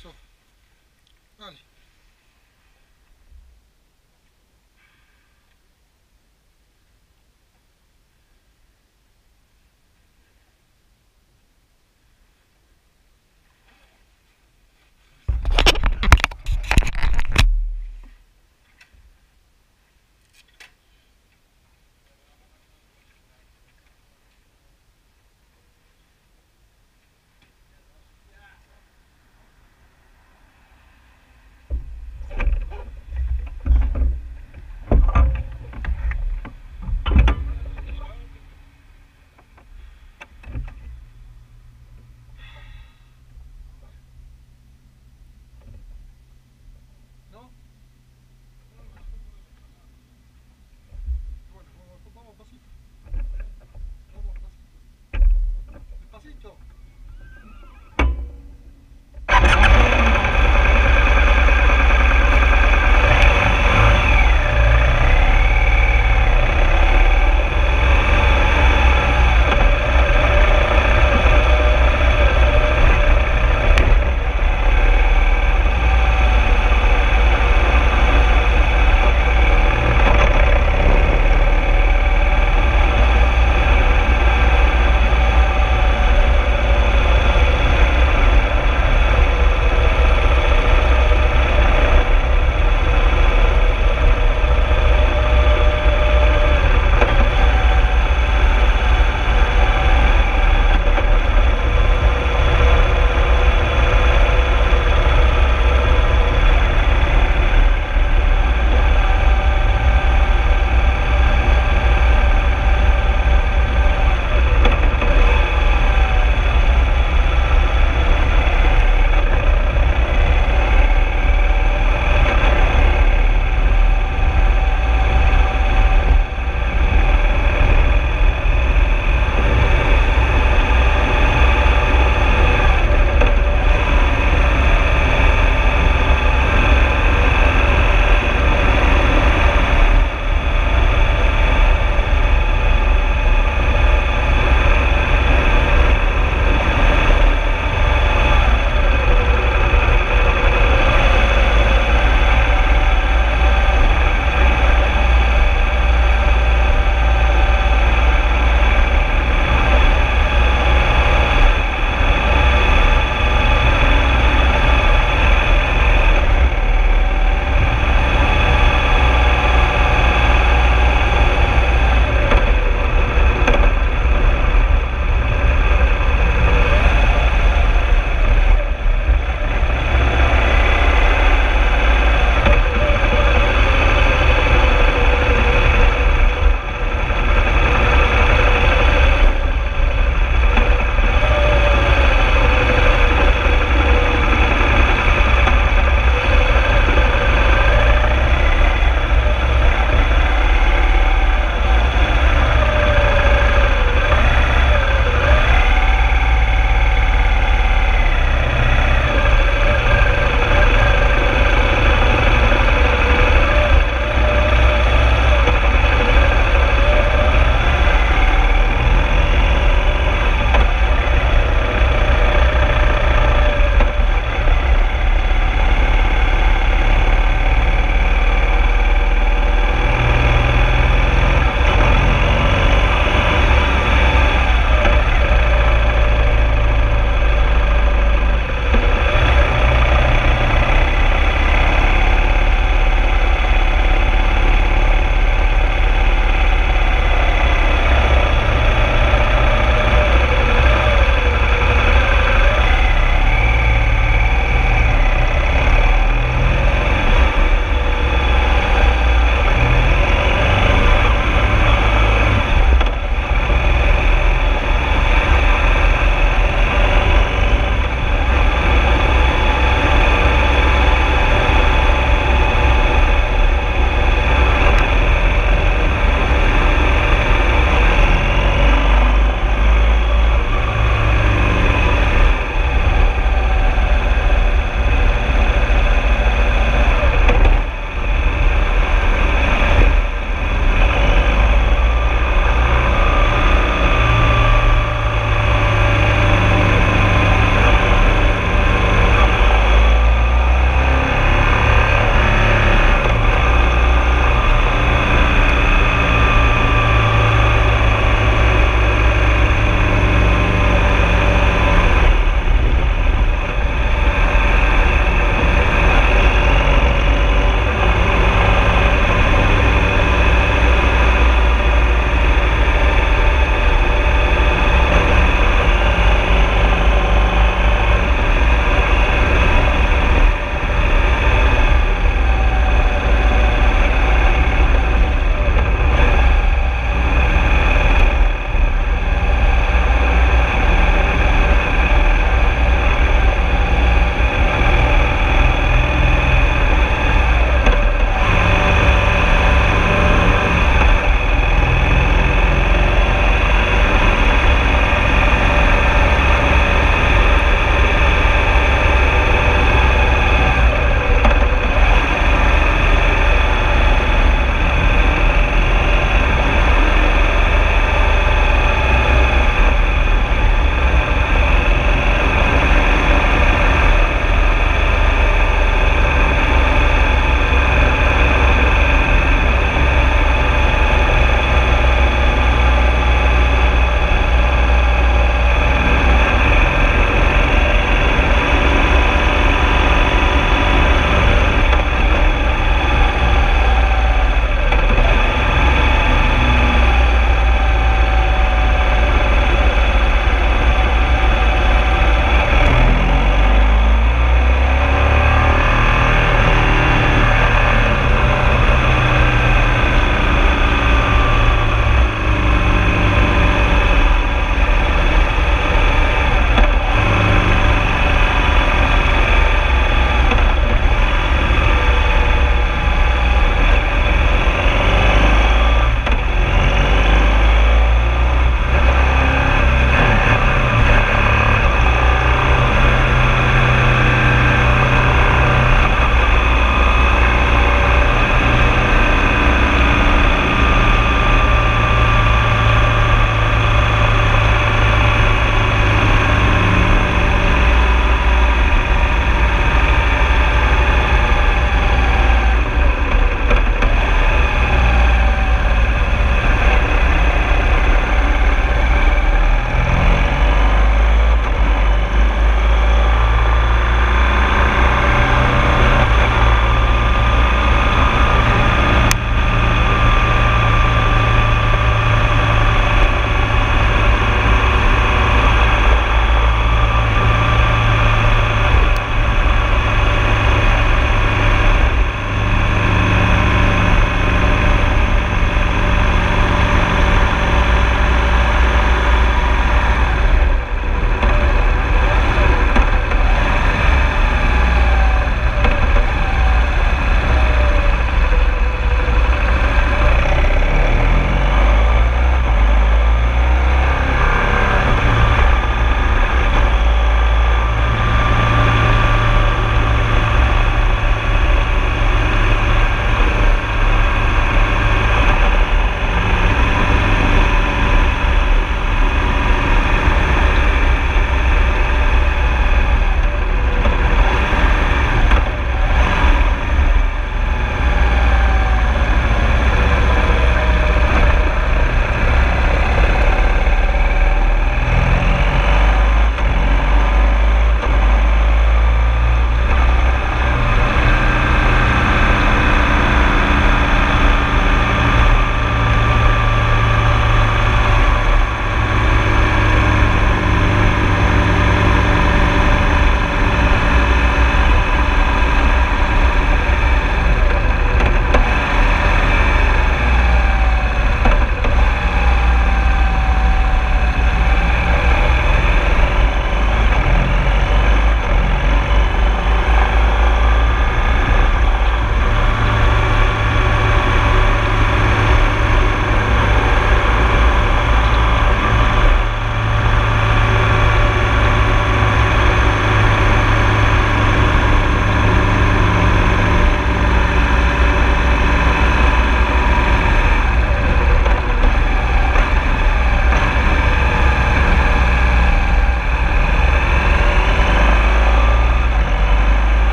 pessoal. Olha.